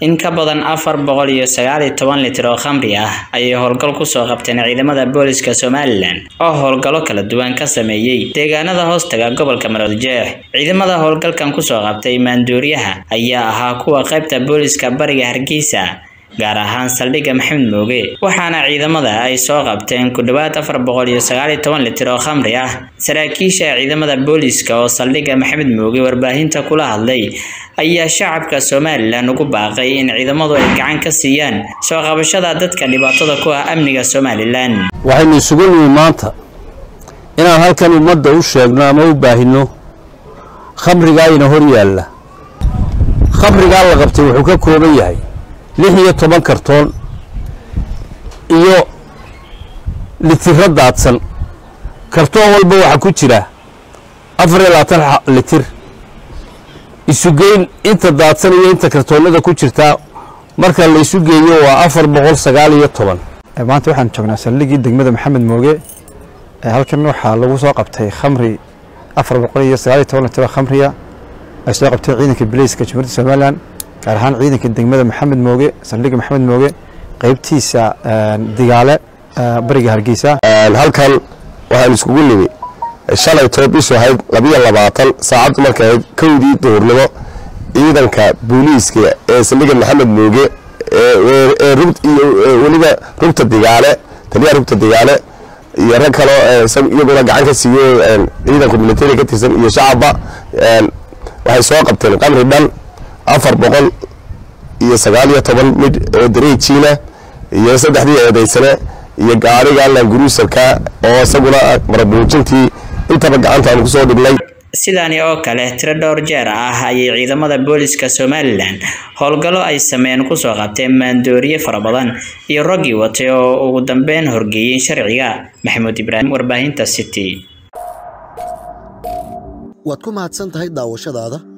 in ka badan afar boqol iyo sagaal iyo toban litir oo khamri ah ayay howlgal ku soo qabteen ciidamada booliska somalilan oo howlgallo kala duwan ka sameeyey deegaanada hoostaga gobolka maroodijeex ciidamada howlgalkan ku soo qabtay maanduuriyaha ayaa ahaa kuwa qaybta booliska bariga hargeysa gaar ahaan saldhigga maxamed mooge waxaana ciidamada ay soo qabteen ku dhowaad afar boqol iyo sagaal iyo toban litir oo khamri ah. Saraakiisha ciidamada booliska oo saldhigga maxamed mooge warbaahinta kula hadlay ayaa shacabka somalilan ugu baaqay in ciidamadu ay gacan ka siiyaan soo qabashada dadka dhibaatada ku ah amniga somalilan. Waxaynu isugu nimi maanta inaan halkan ummadda u sheegno ama u baahino khamrigaayna hor yaalla. Khamrigaa la qabtay wuxuu ka kooban yahay lix iyo toban kartoon iyo litiro daadsan. Kartoon walba waxaa ku jira afar iyo labaatan litir. Isugeyn inta daadsan iyo inta kartoonnada ku jirtaa marka la isu geeyo waa afar boqol sagaal iyo toban. Maanta waxaan joognaa saldhiggii degmada maxamed mooge halkan waxaa lagu soo qabtay khamri afar boqol iyo sagaal iyo toban litiro khamriya ay soo qabtay ciidanka bileyska jamhuuriyadda somalilan gaar ahaan ciidanka degmada maxamed mooge saldhigga maxamed mooge qaybtiisa digaale bariga hargeysa. Halkan waxaan iskugu nimi shalay too bishu ahayd labiyo labaatan saacaddu markay ahayd kowdii duhurnimo ciidanka booliiska ee saldhigga maxamed mooge weliba rugta digaale taliyaha rugta digaale iyo rag kaloo iyaguna gacan ka siiyo ciidanka militari ka tirsan iyo shacabba waxay soo qabteen qamri dhan afar boqol iyo sagaal iyo toban midh oo dareejiina iyo saddexdii eedaysane iyo gaariga languruusarka oo isaguna marabuujintii intaba gacantaanu ku soo dhignay. Sidaani oo kale tiro dhowr jeer ah ayay ciidamada booliska somalilan howlgallo ay sameeyeen ku soo qabteen maandooriye fara badan iyo raggii watay oo ugu dambeyn horgeeyey sharciga maxamuud ibraahim warbaahinta city. Waad ku mahadsan tahay daawashadaada